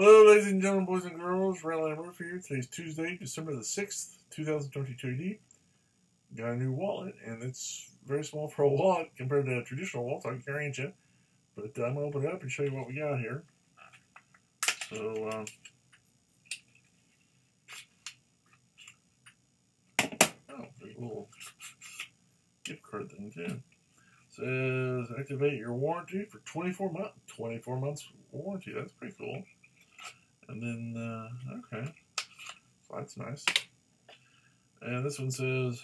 Hello, ladies and gentlemen, boys and girls. And Rueff here. Today's Tuesday, December the 6th, 2022 AD. Got a new wallet, and it's very small for a wallet compared to a traditional wallet, I can carry it. But uh, I'm going to open it up and show you what we got here. So, um, oh, there's a little gift card thing, too. Says activate your warranty for 24 months. 24 months warranty. That's pretty cool. And then, uh, okay. That's nice. And this one says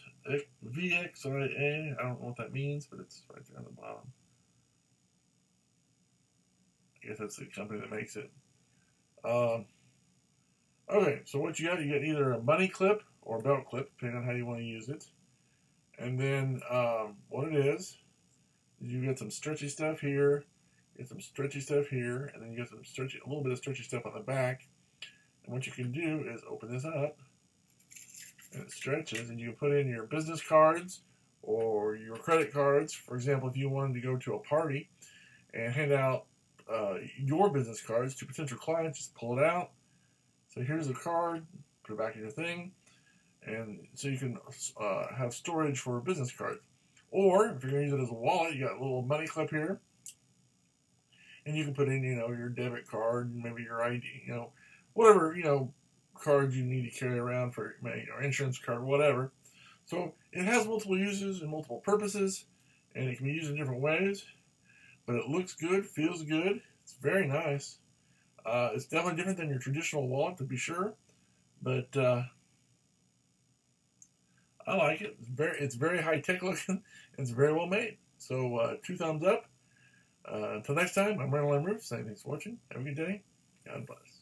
VXIA. I don't know what that means, but it's right there on the bottom. I guess that's the company that makes it. Um, okay, so what you got, you get either a money clip or a belt clip, depending on how you want to use it. And then um, what it is, you get some stretchy stuff here, get some stretchy stuff here, and then you get some stretchy, a little bit of stretchy stuff on the back. And what you can do is open this up, and it stretches, and you can put in your business cards or your credit cards. For example, if you wanted to go to a party and hand out uh, your business cards to potential clients, just pull it out. So here's a card, put it back in your thing, and so you can uh, have storage for business cards. Or if you're going to use it as a wallet, you got a little money clip here, and you can put in, you know, your debit card, and maybe your ID, you know, whatever, you know, cards you need to carry around for your insurance card, whatever. So it has multiple uses and multiple purposes, and it can be used in different ways. But it looks good, feels good. It's very nice. Uh, it's definitely different than your traditional wallet, to be sure, but uh, I like it. It's very, it's very high tech looking. It's very well made. So uh, two thumbs up. Uh, until next time, I'm Randall M. Rueff thanks for watching. Have a good day. God bless.